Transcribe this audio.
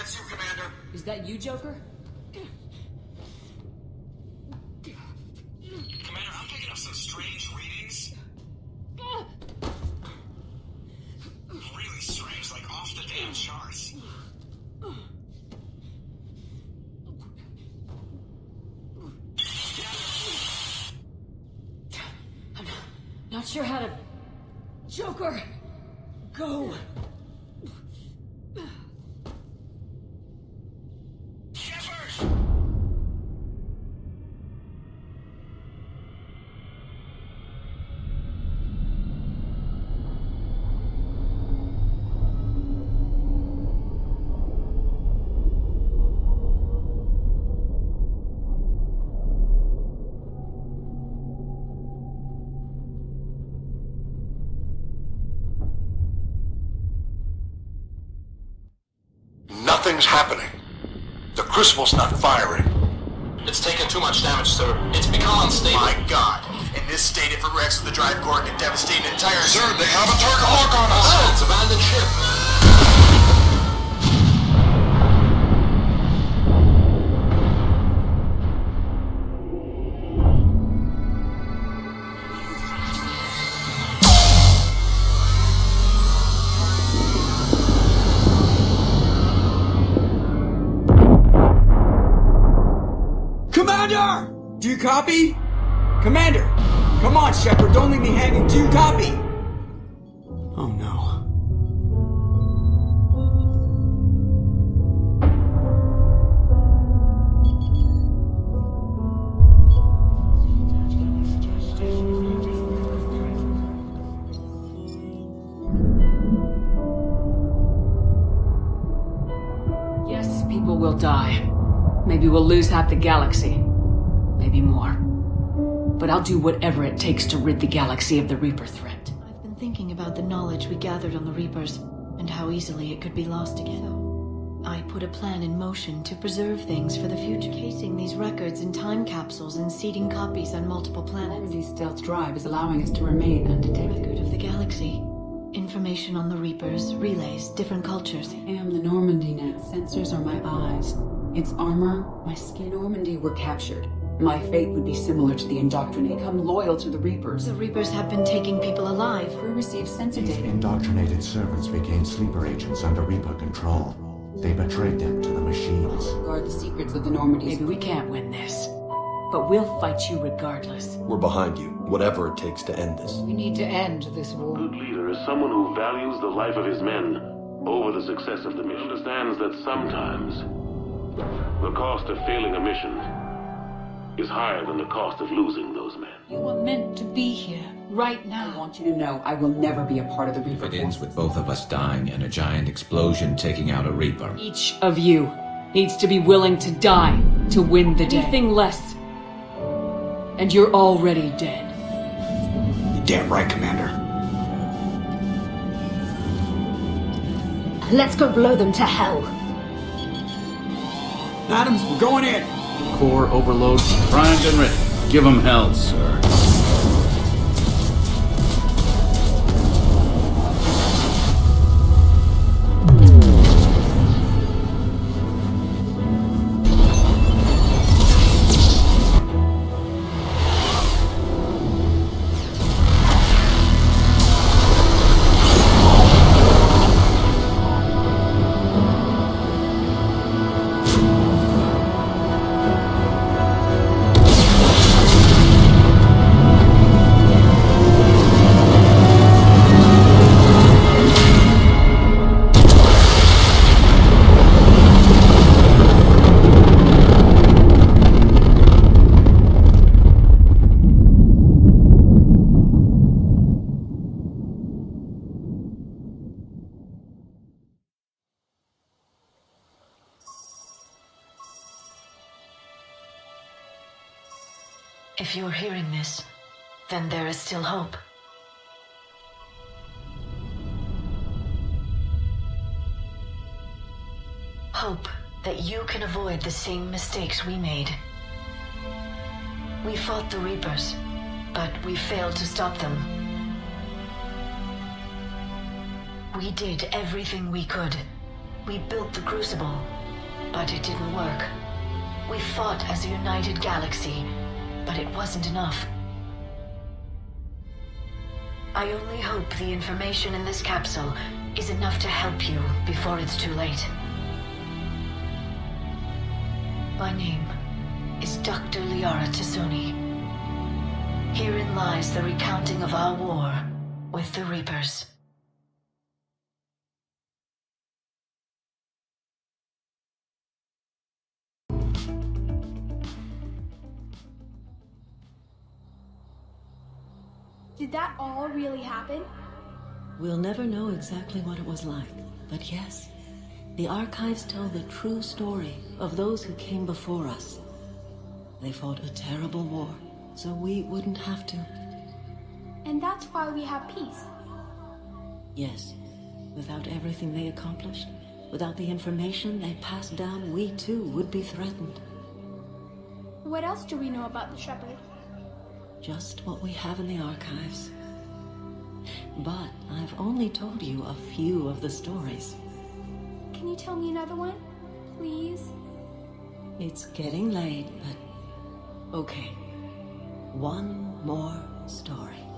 that's you, Commander. Is that you, Joker? Commander, I'm picking up some strange readings. Really strange, like off the damn charts. I'm not sure how to... Joker! Go! Nothing's happening. The crucible's not firing. It's taken too much damage, sir. It's become unstable. My god. In this state, if it with the drive core, it can devastate an entire... Sir, they have a target lock on us! Oh, it's abandoned ship. Copy? Commander! Come on, Shepard, don't leave me hanging. Do you copy? Oh no. Yes, people will die. Maybe we'll lose half the galaxy. Maybe more. But I'll do whatever it takes to rid the galaxy of the Reaper threat. I've been thinking about the knowledge we gathered on the Reapers, and how easily it could be lost again. So, I put a plan in motion to preserve things for the future, casing these records in time capsules and seeding copies on multiple planets. Normandy's stealth drive is allowing us to remain undetected. Record of the galaxy. Information on the Reapers, relays, different cultures. I am the Normandy net. Sensors are my eyes. Its armor, my skin. Normandy were captured. My fate would be similar to the indoctrinated. Come loyal to the Reapers. The Reapers have been taking people alive. Who received sensor data. Indoctrinated servants became sleeper agents under Reaper control. They betrayed them to the machines. Guard the secrets of the Normandy. Maybe we can't win this. But we'll fight you regardless. We're behind you, whatever it takes to end this. We need to end this war. A good leader is someone who values the life of his men over the success of the mission. Understands that sometimes the cost of failing a mission is higher than the cost of losing those men. You were meant to be here, right now. I want you to know I will never be a part of the Reaper. It ends with both of us dying and a giant explosion taking out a Reaper. Each of you needs to be willing to die to win the day. Anything less, and you're already dead. You damn right, Commander. Let's go blow them to hell. Adams, we're going in. Core overload primed and ready. Give 'em hell, sir. If you're hearing this, then there is still hope. Hope that you can avoid the same mistakes we made. We fought the Reapers, but we failed to stop them. We did everything we could, We built the Crucible, but it didn't work. We fought as a united galaxy, but it wasn't enough. I only hope the information in this capsule is enough to help you before it's too late. My name is Dr. Liara T'Soni. Herein lies the recounting of our war with the Reapers. Did that all really happen? We'll never know exactly what it was like, but yes, the archives tell the true story of those who came before us. They fought a terrible war, so we wouldn't have to. And that's why we have peace. Yes, without everything they accomplished, without the information they passed down, we too would be threatened. What else do we know about the Shepard? Just what we have in the archives. But I've only told you a few of the stories. Can you tell me another one? Please? It's getting late, but okay. One more story.